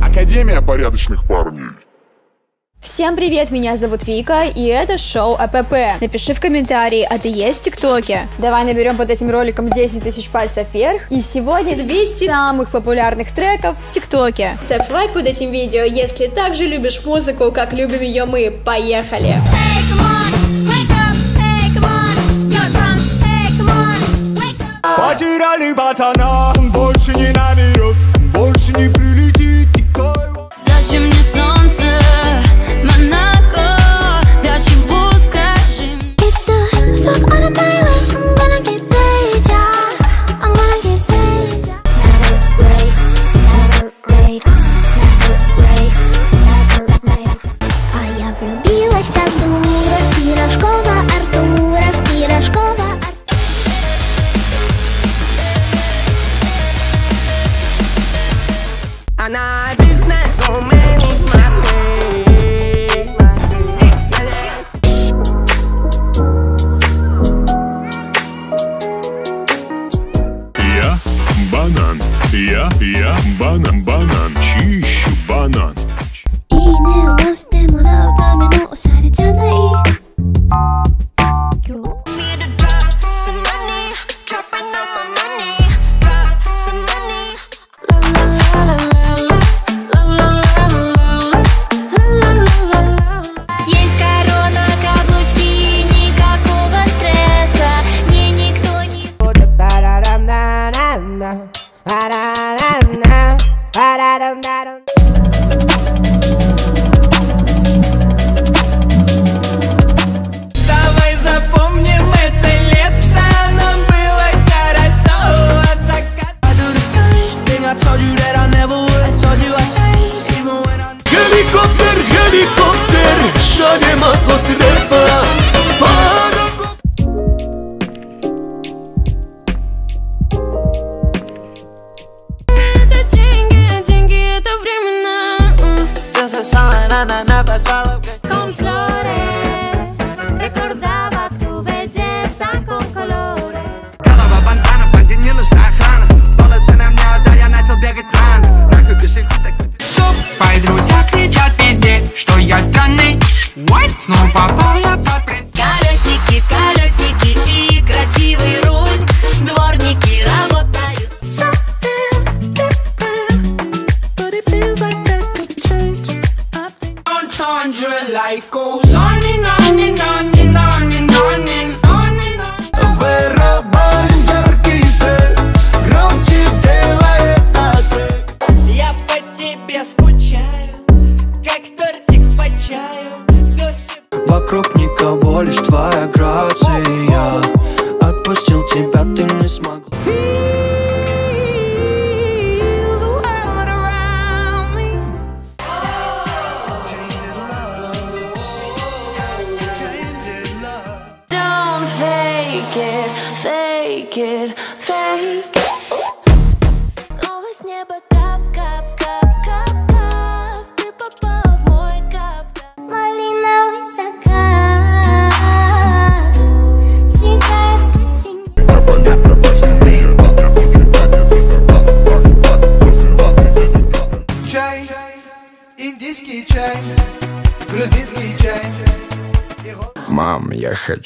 на Академия порядочных парней. Всем привет, меня зовут Вика, и это шоу АПП. Напиши в комментарии, а ты есть в ТикТоке? Давай наберем под этим роликом 10 тысяч пальцев вверх. И сегодня 200 самых популярных треков в ТикТоке. Ставь лайк под этим видео, если также любишь музыку, как любим ее мы. Поехали! Hey, come on, Потеряли пацана, он больше не Ba-da-da-da, ba-da-da-da.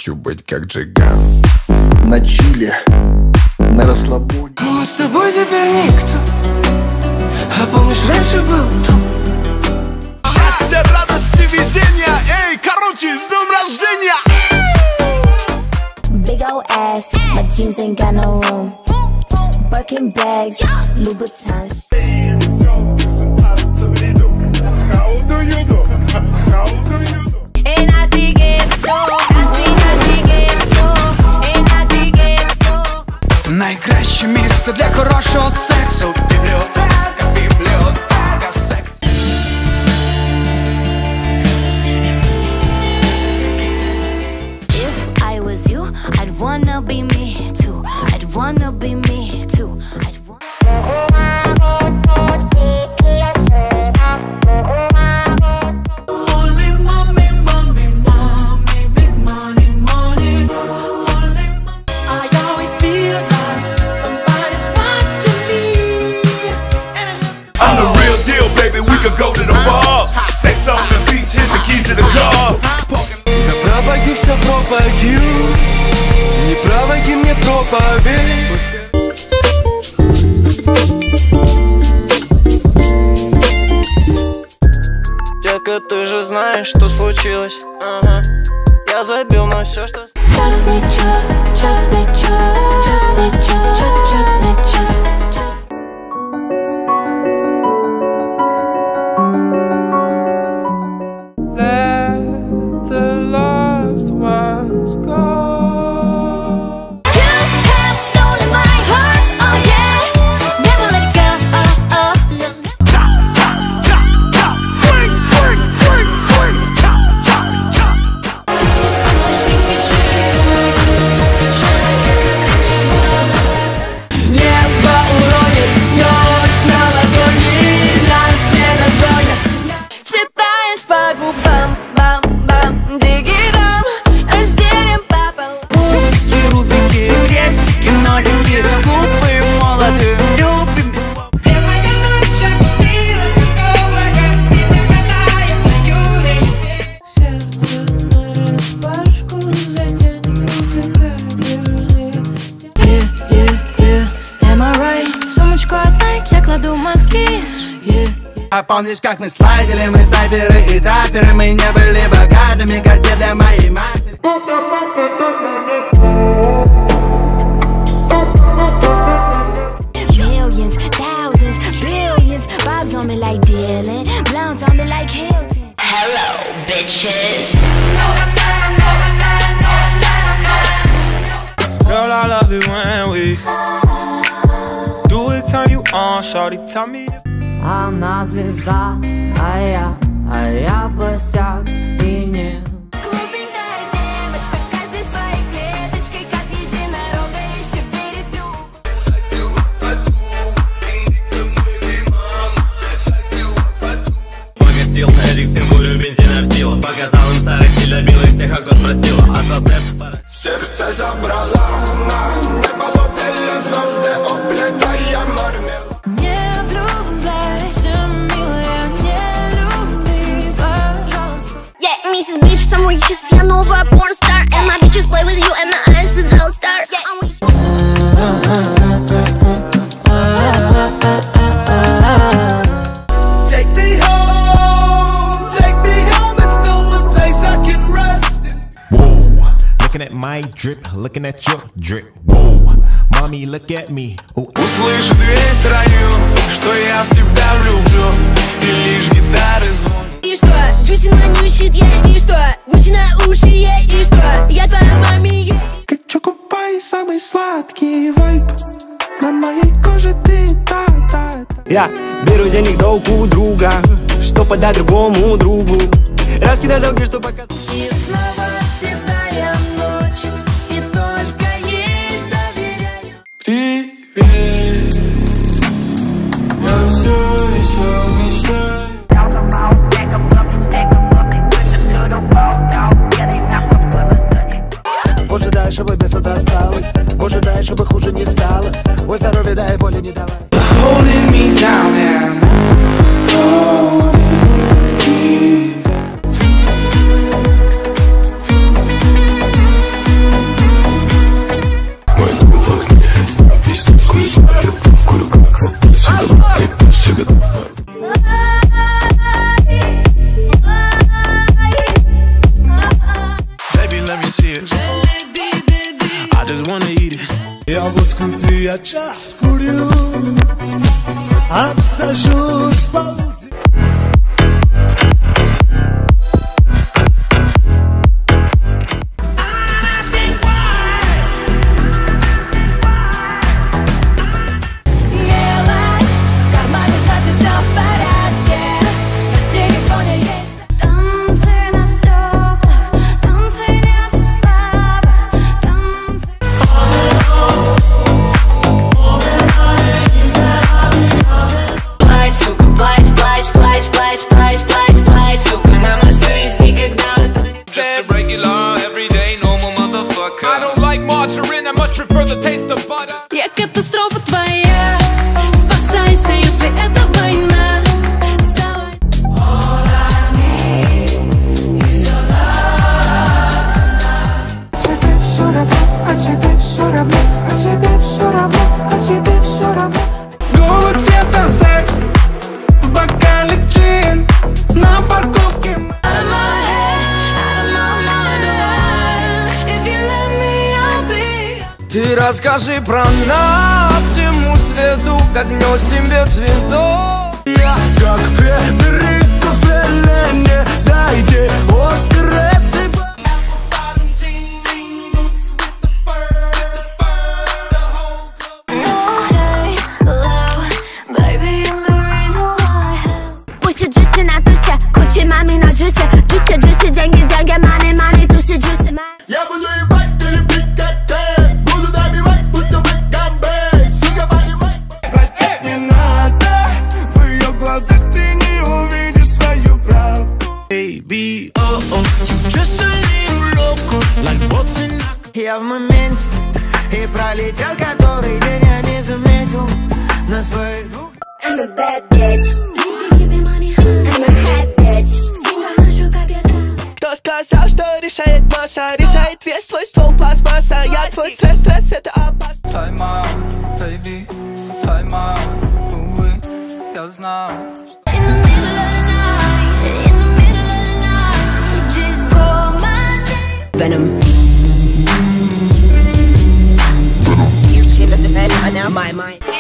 хочу быть как Джиган На чиле, на расслабоне Мы с тобой теперь никто А помнишь, раньше был кто? Счастье, радости, везения Эй, короче, с днем рождения! Big old ass, my jeans ain't got no room Birkin bags, Louboutin How do you do? How do you do? для хорошего секса Библиотека помнишь, как мы слайдили, мы снайперы и траперы Мы не были богатыми, как те для моей матери. Millions, thousands, billions Bobs on me like Dylan, blondes on me like Hilton. Hello, bitches. Girl, I love it when we Do it, turn you on, tell me if Она звезда, а я, а я бы Looking at my drip, looking at your drip. Whoa, mommy, look at me. Ooh. Услышит весь район, что я в тебя влюблю. И лишь гитары звон. И что, Джуси манющит я и что, Гуччи на уши ей, и что, я твоя маме ей. Как чокупай, самый сладкий вайп. На моей коже ты та, та, та. Я беру денег долг у друга, что подать другому другу. Раскидай долги, чтобы показать. И снова Yeah. Kurja qah kur ju Hapsa shus pa Расскажи про нас всему свету, как нес тебе цветок. Я как Федерико Феллене, дайте Оскар Джуси, мамина джуси, джуси, джуси, деньги, деньги, мама Venom. Venom. You shit as a venom, and now my mind.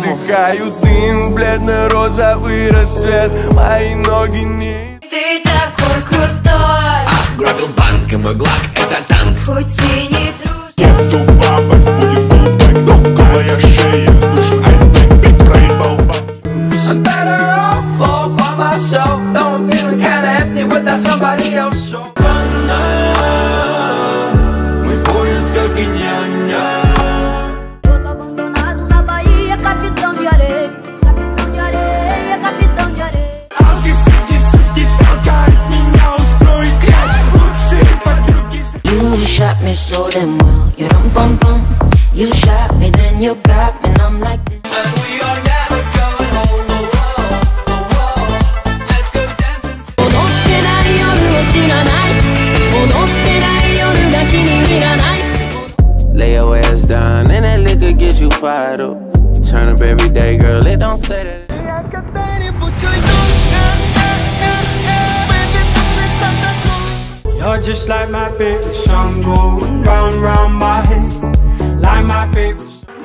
Вдыхаю дым, бледно-розовый рассвет. Мои ноги не... Ты такой крутой. А, Ограбил банк, и мой глаг это танк. Хоть и не дружишь. Нету бабок, будет? me so damn well. You don't bum bum. You shot me, then you got me, and I'm like. This. just like my favorite song going round round my head, like my favorite song.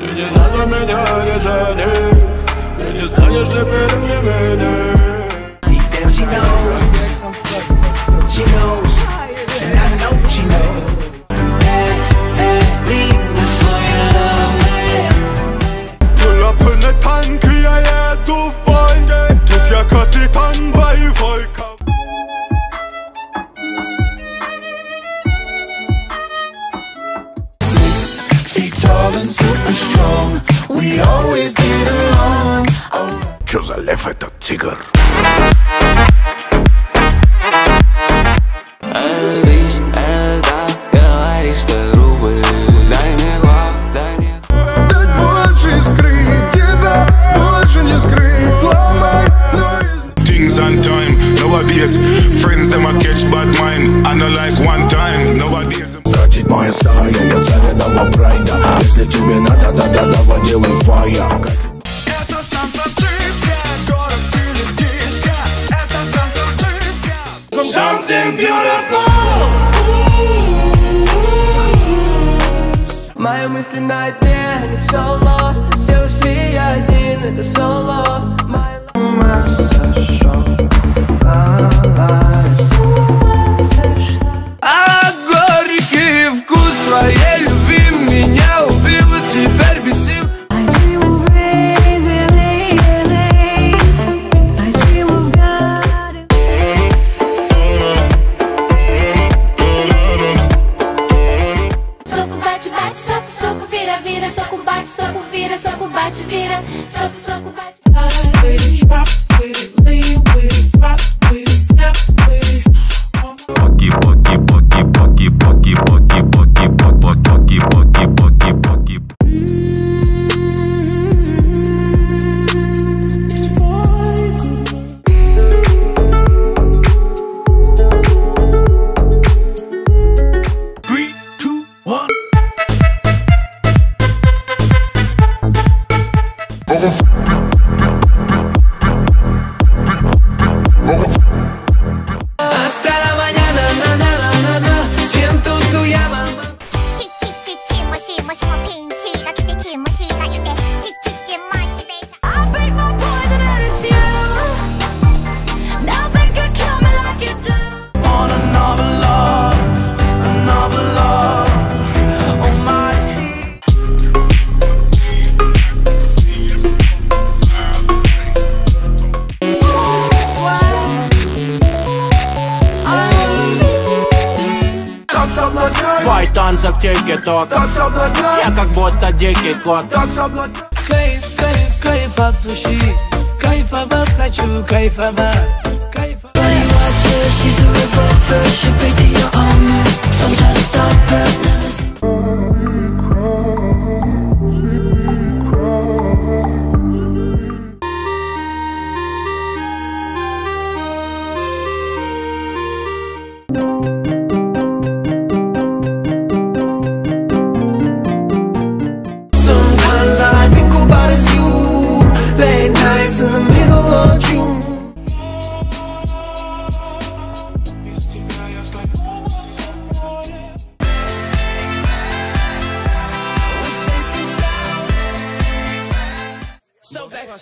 Deep down she knows, she knows. на дне, не соло. Все ушли один, это соло. My love. wash pink тики-ток Так соблазняй Я как будто дикий кот. Так соблазняй Кайф, кайф, кайф от души. Кайфовать хочу, кайфовать Sometimes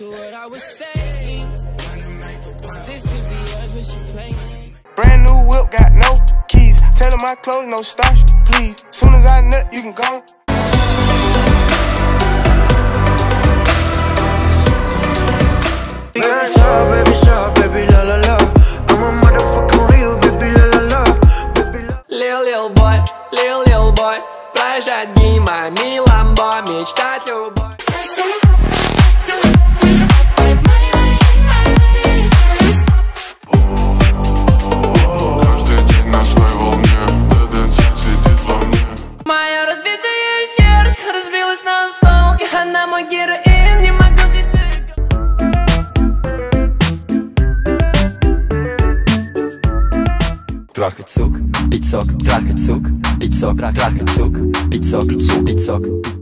to what I was saying. This could be yours when she playing. Brand new whip, got no keys. Tell her my clothes, no starch, please. Soon as I nut, you can go. Baby, stop, baby, stop, baby, la la la. I'm Pizzock, Krach, Krach, Zug, Pizzock, Pizzock, Pizzock.